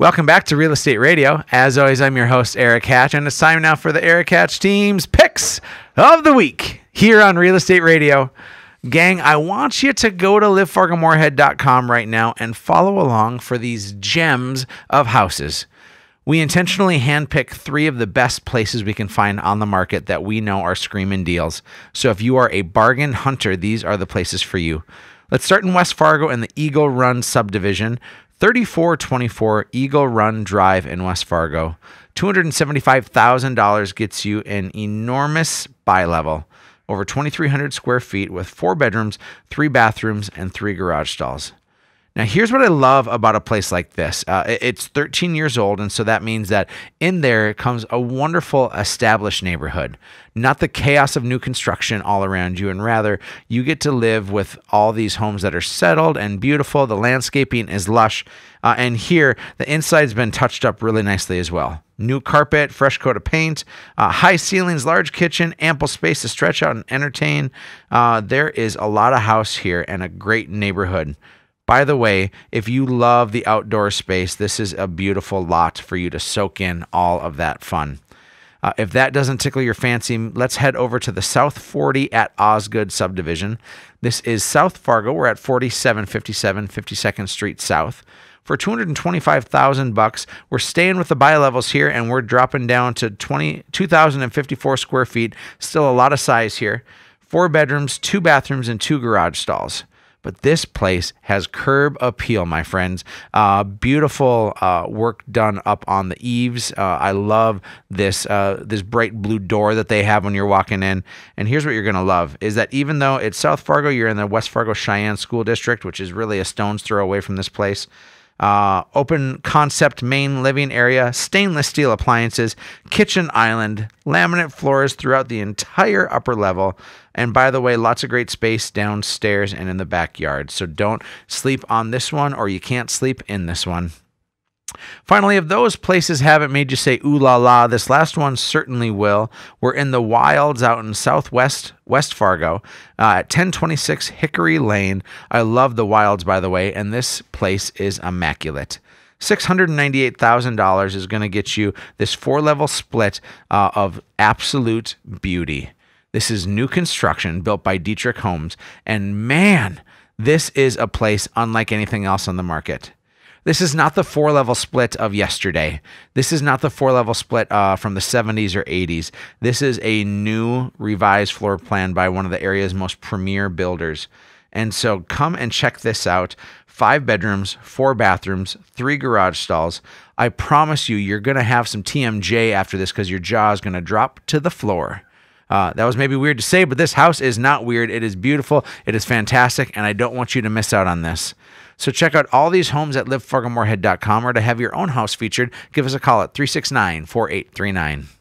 Welcome back to Real Estate Radio. As always, I'm your host, Erik Hatch, and it's time now for the Erik Hatch team's picks of the week here on Real Estate Radio. Gang, I want you to go to livefargomoorhead.com right now and follow along for these gems of houses. We intentionally handpick three of the best places we can find on the market that we know are screaming deals. So if you are a bargain hunter, these are the places for you. Let's start in West Fargo in the Eagle Run subdivision. 3424 Eagle Run Drive in West Fargo. $275,000 gets you an enormous bi-level, over 2,300 square feet with four bedrooms, three bathrooms, and three garage stalls. Now, here's what I love about a place like this. Uh, it's 13 years old, and so that means that in there comes a wonderful established neighborhood, not the chaos of new construction all around you, and rather you get to live with all these homes that are settled and beautiful. The landscaping is lush, uh, and here the inside's been touched up really nicely as well. New carpet, fresh coat of paint, uh, high ceilings, large kitchen, ample space to stretch out and entertain. Uh, there is a lot of house here and a great neighborhood. By the way, if you love the outdoor space, this is a beautiful lot for you to soak in all of that fun. Uh, if that doesn't tickle your fancy, let's head over to the South 40 at Osgood subdivision. This is South Fargo. We're at 4757 52nd Street South. For 225,000 bucks, we're staying with the bi-levels here and we're dropping down to 20 2054 square feet. Still a lot of size here. Four bedrooms, two bathrooms and two garage stalls. But this place has curb appeal, my friends. Uh, beautiful uh, work done up on the eaves. Uh, I love this uh, this bright blue door that they have when you're walking in. And here's what you're gonna love: is that even though it's South Fargo, you're in the West Fargo Sheyenne School District, which is really a stone's throw away from this place. Uh, open concept main living area, stainless steel appliances, kitchen island, laminate floors throughout the entire upper level. And by the way, lots of great space downstairs and in the backyard. So don't sleep on this one, or you can't sleep in this one. Finally, if those places haven't made you say ooh la la, this last one certainly will. We're in the wilds out in southwest West Fargo uh, at 1026 Hickory Lane. I love the wilds, by the way, and this place is immaculate. $698,000 is going to get you this four level split uh, of absolute beauty. This is new construction built by Dietrich Homes, and man, this is a place unlike anything else on the market. This is not the four level split of yesterday. This is not the four level split uh, from the 70s or 80s. This is a new revised floor plan by one of the area's most premier builders. And so come and check this out. Five bedrooms, four bathrooms, three garage stalls. I promise you, you're going to have some TMJ after this because your jaw is going to drop to the floor. Uh, that was maybe weird to say, but this house is not weird. It is beautiful. It is fantastic, and I don't want you to miss out on this. So check out all these homes at livefargomoorhead.com or to have your own house featured, give us a call at 369 4839.